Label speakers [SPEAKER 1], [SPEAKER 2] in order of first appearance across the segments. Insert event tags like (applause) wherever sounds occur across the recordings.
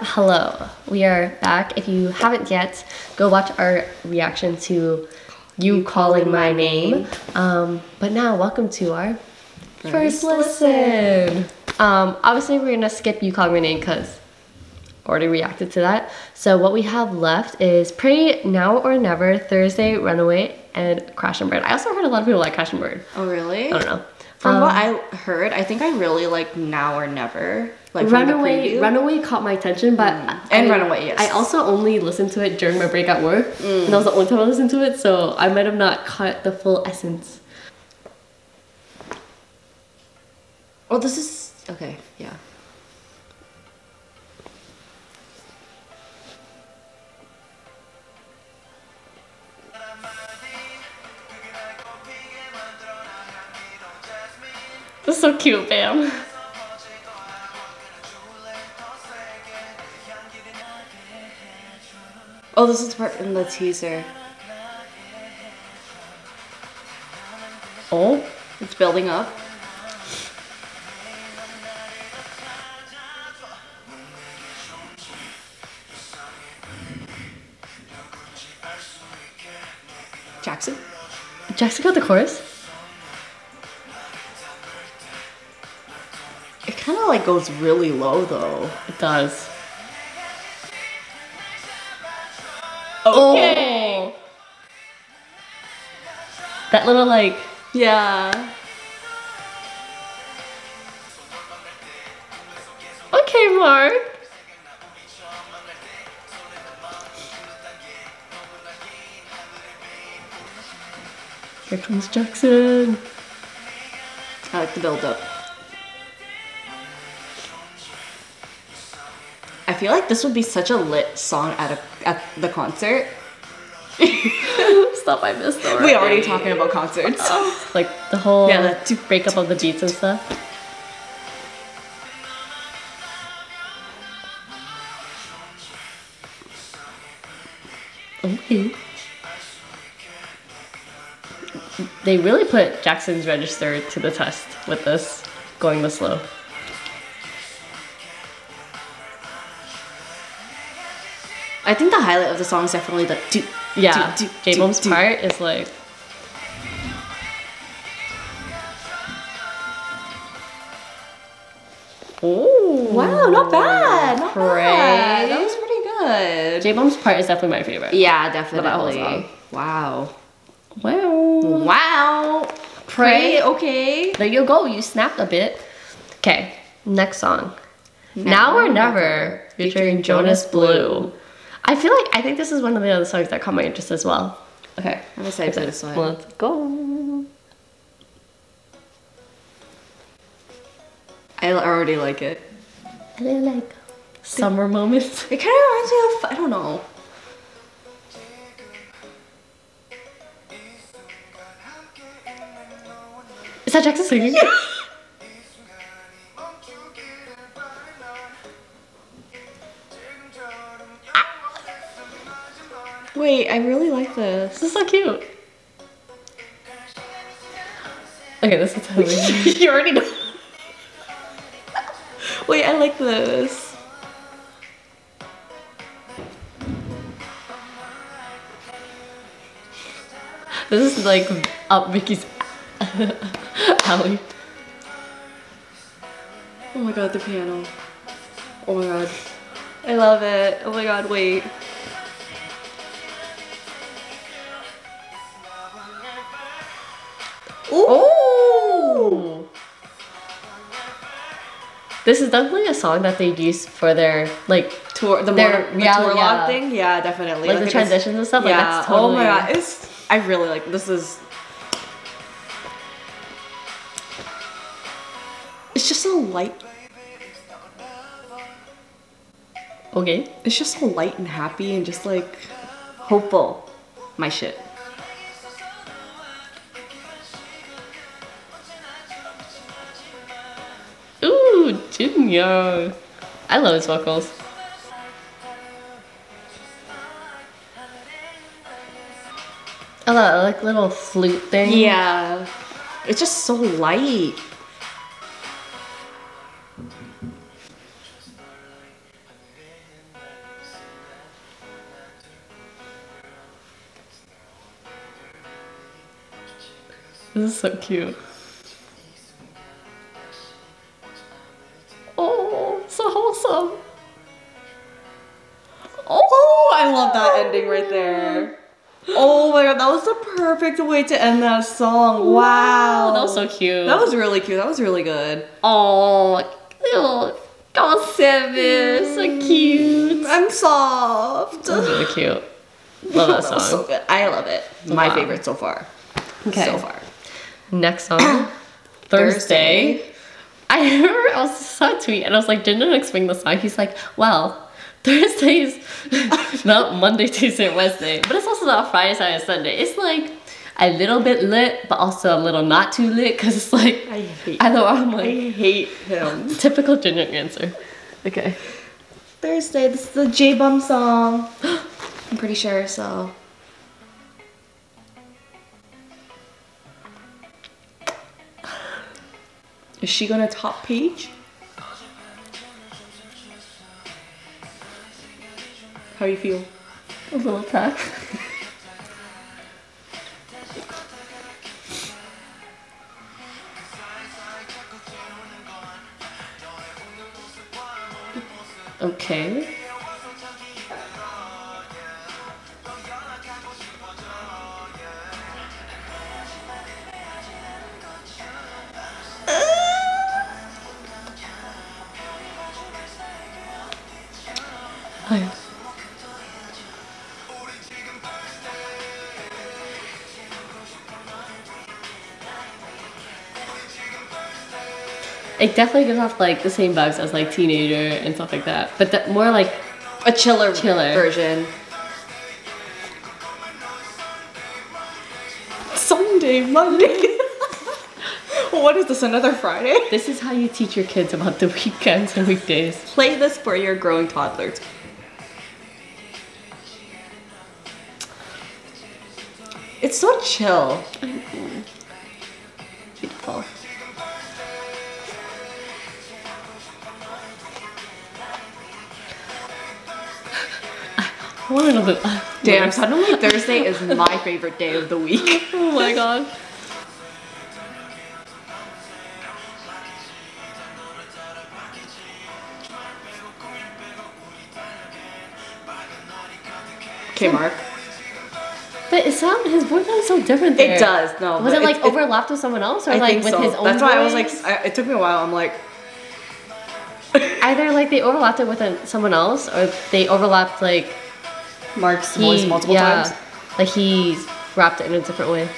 [SPEAKER 1] Hello, we are back. If you haven't yet, go watch our reaction to you calling my name. Um, but now, welcome to our first, listen. Um, obviously, we're gonna skip you calling my name because already reacted to that. So what we have left is Pray Now or Never, Thursday, Runaway, and Crash and Burn. I also heard a lot of people like Crash and Burn.
[SPEAKER 2] Oh really?
[SPEAKER 1] I don't know.
[SPEAKER 2] From
[SPEAKER 1] Um,
[SPEAKER 2] what I heard, I think I really like Now or Never. Like
[SPEAKER 1] Runaway. Runaway caught my attention, but
[SPEAKER 2] And
[SPEAKER 1] I-
[SPEAKER 2] Runaway, yes.
[SPEAKER 1] I also only listened to it during my break at work, and that was the only time I listened to it, so I might have not caught the full essence.
[SPEAKER 2] Oh, this is okay. Yeah.
[SPEAKER 1] This is so cute, Bam.
[SPEAKER 2] Oh, this is the part in the teaser.
[SPEAKER 1] Oh,
[SPEAKER 2] It's building up. Jackson.
[SPEAKER 1] Jackson got the chorus.
[SPEAKER 2] Kind of like goes really low though.
[SPEAKER 1] It does. Oh.
[SPEAKER 2] Okay.
[SPEAKER 1] Oh. That little like
[SPEAKER 2] Yeah.
[SPEAKER 1] okay, Mark. Here comes Jackson.
[SPEAKER 2] I like the build up. Feel like this would be such a lit song at a at the concert.
[SPEAKER 1] Stop, I missed the
[SPEAKER 2] We already talking about concerts. Oh.
[SPEAKER 1] like the whole
[SPEAKER 2] Yeah, the-
[SPEAKER 1] breakup of the beats and stuff. Okay. They really put Jackson's register to the test with this going this slow.
[SPEAKER 2] I think the highlight of the song is definitely the do.
[SPEAKER 1] Yeah,
[SPEAKER 2] do, do, J-Bomb's
[SPEAKER 1] part is like. Oh
[SPEAKER 2] Wow, not bad. Not bad. That was pretty good.
[SPEAKER 1] J Bomb's part is definitely my favorite.
[SPEAKER 2] Yeah, definitely. Wow.
[SPEAKER 1] Wow.
[SPEAKER 2] Wow.
[SPEAKER 1] Pray.
[SPEAKER 2] Pray. Okay.
[SPEAKER 1] There you go. You snapped a bit. Okay, next song. Now, or never, featuring Jonas Blue. I feel like I think this is one of the other songs that caught my interest as well. Okay,
[SPEAKER 2] I'm excited for this one.
[SPEAKER 1] Let's go.
[SPEAKER 2] I already like it.
[SPEAKER 1] I really like summer moments.
[SPEAKER 2] It kind of reminds me of I don't know.
[SPEAKER 1] Is that Jackson singing? (laughs)
[SPEAKER 2] Wait, I really like this.
[SPEAKER 1] This is so cute. Okay, this is totally. (laughs) you already know.
[SPEAKER 2] Wait, I like this.
[SPEAKER 1] This is like up Vicky's (laughs) alley.
[SPEAKER 2] Oh my god, the piano. Oh my god. I love it. Oh my god, wait.
[SPEAKER 1] Oh! This is definitely a song that they use for their like
[SPEAKER 2] Tour the,
[SPEAKER 1] Their
[SPEAKER 2] the tour
[SPEAKER 1] yeah.
[SPEAKER 2] log thing? Yeah, definitely.
[SPEAKER 1] like, the
[SPEAKER 2] it is-
[SPEAKER 1] transitions and stuff. Like
[SPEAKER 2] yeah.
[SPEAKER 1] that's totally.
[SPEAKER 2] Oh my god, it's I really like this is It's just so light.
[SPEAKER 1] Okay.
[SPEAKER 2] It's just so light and happy and just like hopeful. My shit.
[SPEAKER 1] Yo. I love his vocals. Oh, that like little flute thing.
[SPEAKER 2] Yeah. It's just so light.
[SPEAKER 1] This is so cute.
[SPEAKER 2] Way to end that song. Wow.
[SPEAKER 1] That was so cute.
[SPEAKER 2] That was really cute. That was really good.
[SPEAKER 1] Oh, oh Seven, so mm, cute.
[SPEAKER 2] I'm soft.
[SPEAKER 1] That was really cute. Love that (laughs) song.
[SPEAKER 2] so good. I love it. My
[SPEAKER 1] Wow.
[SPEAKER 2] favorite so far.
[SPEAKER 1] Okay.
[SPEAKER 2] So far.
[SPEAKER 1] Next song, (clears throat) Thursday. (laughs) I remember I was saw a tweet and I was like, didn't explain the song. He's like, well, (laughs) Thursday's not Monday, Tuesday, Wednesday, but it's also not Friday, Saturday, Sunday. It's like a little bit lit, but also a little not too lit because it's like
[SPEAKER 2] I hate
[SPEAKER 1] I know I'm like
[SPEAKER 2] I hate him. (laughs)
[SPEAKER 1] typical Jin Young answer. Okay.
[SPEAKER 2] Thursday, this is the J Bum song. (gasps) I'm pretty sure, so. Is she gonna top page? How you feel?
[SPEAKER 1] A little crack. Okay. It definitely gives off like the same vibes as like teenager and stuff like that, but the, more like
[SPEAKER 2] A chiller,
[SPEAKER 1] Chiller.
[SPEAKER 2] version. Sunday, Monday. (laughs) what is this? Another Friday?
[SPEAKER 1] this is how you teach your kids about the weekends and weekdays.
[SPEAKER 2] Play this for your growing toddlers. It's so chill.
[SPEAKER 1] I want to know the. Uh,
[SPEAKER 2] Damn, suddenly (laughs) Thursday is my favorite day of the week. (laughs)
[SPEAKER 1] Oh my god.
[SPEAKER 2] Okay, Mark.
[SPEAKER 1] But it sound his voice sounds so different there.
[SPEAKER 2] It does, no.
[SPEAKER 1] Was it like
[SPEAKER 2] it-
[SPEAKER 1] overlapped with someone else or
[SPEAKER 2] I
[SPEAKER 1] like with
[SPEAKER 2] so.
[SPEAKER 1] his own
[SPEAKER 2] That's why I was like. I, it took me a while. I'm like,
[SPEAKER 1] Either like they overlapped it with a, someone else or they overlapped like
[SPEAKER 2] Mark's
[SPEAKER 1] he,
[SPEAKER 2] voice multiple
[SPEAKER 1] yeah,
[SPEAKER 2] times.
[SPEAKER 1] Like he wrapped it in a different way.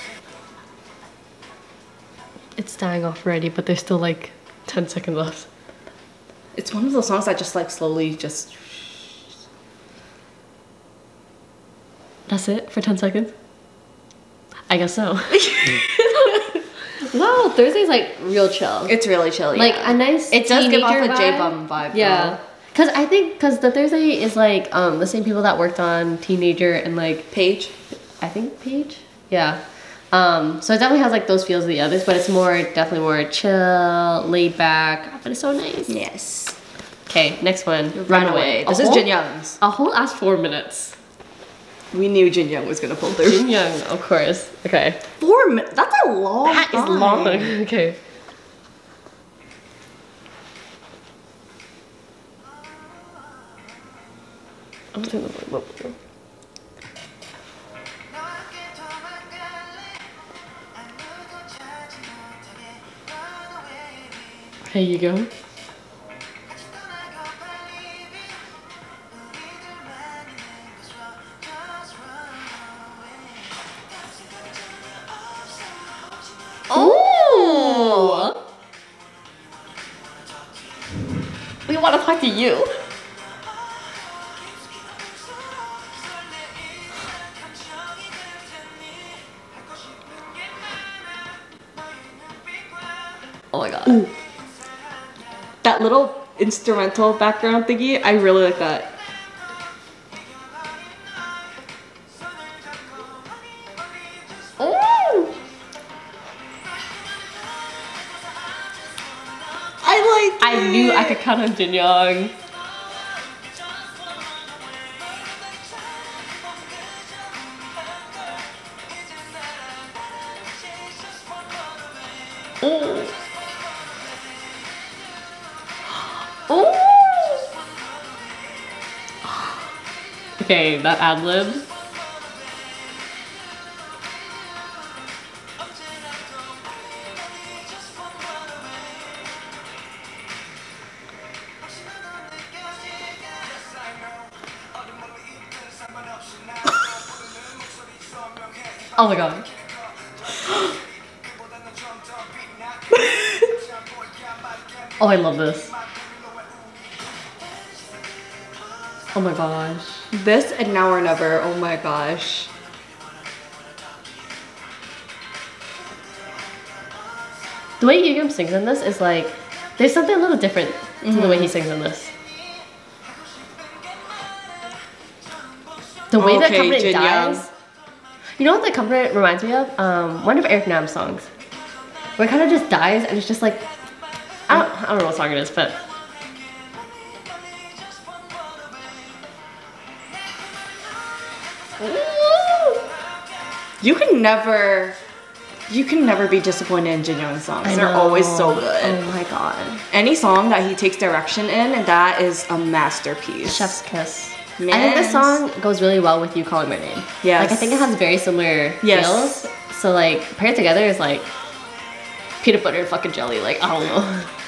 [SPEAKER 1] It's dying off already, but there's still like 10 seconds left.
[SPEAKER 2] It's one of those songs that just like slowly just.
[SPEAKER 1] That's it for 10 seconds? I guess so. (laughs) (laughs) wow, Thursday's like real chill.
[SPEAKER 2] It's really chill.
[SPEAKER 1] like
[SPEAKER 2] yeah.
[SPEAKER 1] a nice
[SPEAKER 2] It does give off a
[SPEAKER 1] vibe.
[SPEAKER 2] Bum vibe.
[SPEAKER 1] Yeah.
[SPEAKER 2] though.
[SPEAKER 1] Cause I think, cause the Thursday is like um the same people that worked on Teenager and like
[SPEAKER 2] Page.
[SPEAKER 1] I think Page. Yeah. Um, so it definitely has like those feels of the others, but it's more definitely more chill, laid back. But it's so nice.
[SPEAKER 2] Yes.
[SPEAKER 1] Okay, next one.
[SPEAKER 2] Runaway.
[SPEAKER 1] A
[SPEAKER 2] This is
[SPEAKER 1] whole-
[SPEAKER 2] Jin Young's.
[SPEAKER 1] A whole last four minutes.
[SPEAKER 2] We knew Jin Young was gonna pull through.
[SPEAKER 1] Jin Young, of course. Okay.
[SPEAKER 2] Four minutes. That's a long.
[SPEAKER 1] That is
[SPEAKER 2] time.
[SPEAKER 1] long. (laughs) Okay. I'm volume up. Here you go. Oh! We want to talk to you.
[SPEAKER 2] That little instrumental background thingy, I really like that.
[SPEAKER 1] Oh!
[SPEAKER 2] I like.
[SPEAKER 1] I knew I could count on Jin Young. Okay, that ad lib. Oh my god. (gasps) oh, I love this. Oh my gosh.
[SPEAKER 2] This and Now or Never. Oh my gosh.
[SPEAKER 1] The way Yugyeom sings in this is like, there's something a little different to the way he sings in this. The way that
[SPEAKER 2] Okay,
[SPEAKER 1] Covenant
[SPEAKER 2] Jin
[SPEAKER 1] dies. You know what the Covenant reminds me of? Um, one of Eric Nam's songs. Where it kind of just dies and it's just like, I don't, I don't know what song it is, but
[SPEAKER 2] You can never, you can never be disappointed in Jin Young's songs. They're always so good.
[SPEAKER 1] Oh my god.
[SPEAKER 2] Any song that he takes direction in, that is a masterpiece.
[SPEAKER 1] Chef's kiss. I think this song goes really well with you calling my name.
[SPEAKER 2] Yeah.
[SPEAKER 1] Like I think it has very similar
[SPEAKER 2] Yes.
[SPEAKER 1] feels. So like paired together is like peanut butter and fucking jelly. Like I don't know. (laughs)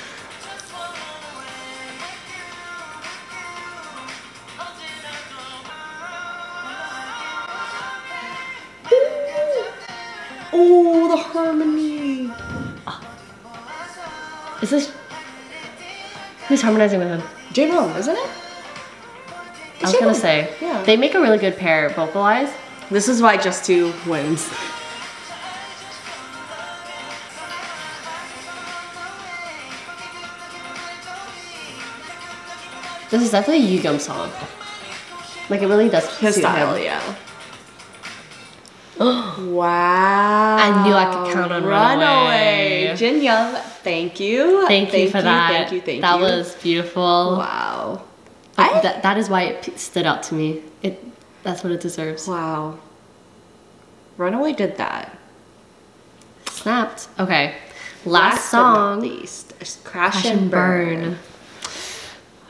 [SPEAKER 1] Is this who's harmonizing with him?
[SPEAKER 2] J Bone, isn't it?
[SPEAKER 1] I was gonna say
[SPEAKER 2] Yeah.
[SPEAKER 1] they make a really good pair vocalize.
[SPEAKER 2] This is why Jus2 wins.
[SPEAKER 1] This is definitely a Yugyeom song. Like it really does
[SPEAKER 2] His
[SPEAKER 1] suit
[SPEAKER 2] style,
[SPEAKER 1] him.
[SPEAKER 2] yeah. (gasps) wow.
[SPEAKER 1] I knew I could count on Runaway.
[SPEAKER 2] Jin Young, thank you.
[SPEAKER 1] Thank you for that.
[SPEAKER 2] Thank you, thank
[SPEAKER 1] that
[SPEAKER 2] you.
[SPEAKER 1] That was beautiful.
[SPEAKER 2] Wow. I,
[SPEAKER 1] That, that is why it stood out to me. It that's what it deserves.
[SPEAKER 2] wow. Runaway did that.
[SPEAKER 1] Snapped. Okay. Last,
[SPEAKER 2] but not
[SPEAKER 1] song.
[SPEAKER 2] least, Crash,
[SPEAKER 1] Crash
[SPEAKER 2] and Burn.
[SPEAKER 1] Burn.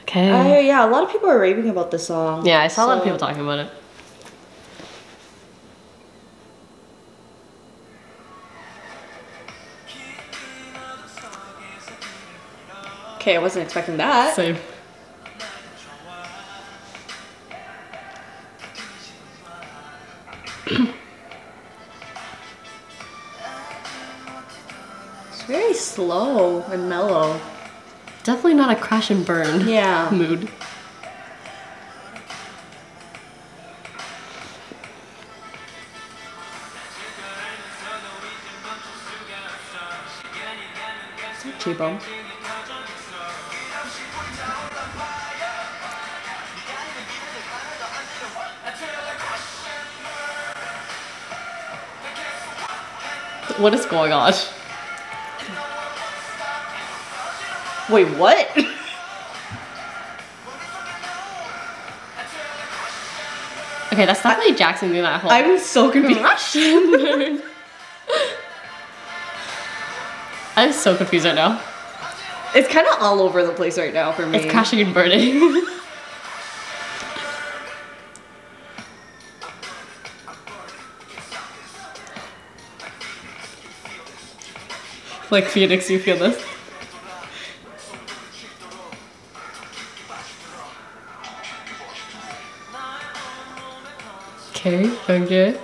[SPEAKER 1] Okay.
[SPEAKER 2] I, yeah, a lot of people are raving about this song.
[SPEAKER 1] yeah, I saw a lot of people talking about it.
[SPEAKER 2] Okay, I wasn't expecting that.
[SPEAKER 1] Same.
[SPEAKER 2] It's very slow and mellow.
[SPEAKER 1] Definitely not a crash and burn
[SPEAKER 2] Yeah. (laughs)
[SPEAKER 1] mood.
[SPEAKER 2] T-bone.
[SPEAKER 1] What is going on?
[SPEAKER 2] Wait, what?
[SPEAKER 1] Okay, that's definitely Jackson doing that whole.
[SPEAKER 2] I'm so confused.
[SPEAKER 1] crash and burn. I'm so confused right now.
[SPEAKER 2] It's kind of all over the place right now for me.
[SPEAKER 1] It's crashing and burning. (laughs) like Phoenix, you feel this? Okay, okay.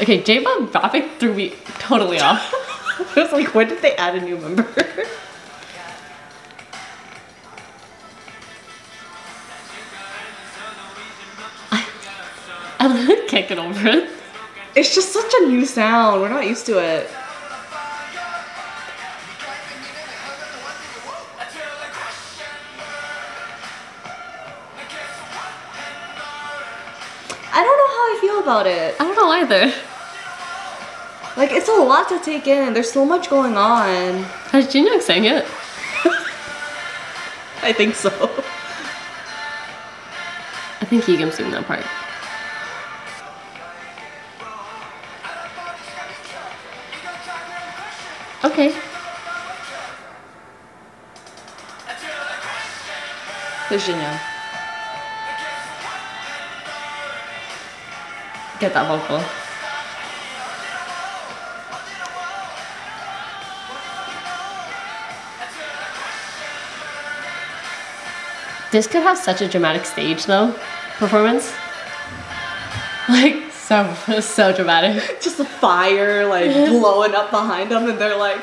[SPEAKER 1] Okay, J-Bob rapping threw me totally off. (laughs)
[SPEAKER 2] I was like, when did they add a new member? (laughs)
[SPEAKER 1] I literally can't get over it.
[SPEAKER 2] it's just such a new sound. We're not used to it. About it.
[SPEAKER 1] I don't know either.
[SPEAKER 2] Like, it's a lot to take in. There's so much going on.
[SPEAKER 1] Has Jin Young sang it? (laughs)
[SPEAKER 2] I think so.
[SPEAKER 1] I think Higam's doing that part. Okay.
[SPEAKER 2] There's Jin
[SPEAKER 1] get that vocal. This could have such a dramatic stage though, performance. (laughs) Like so (laughs) so dramatic.
[SPEAKER 2] Just the fire like (laughs) blowing up behind them, and they're like,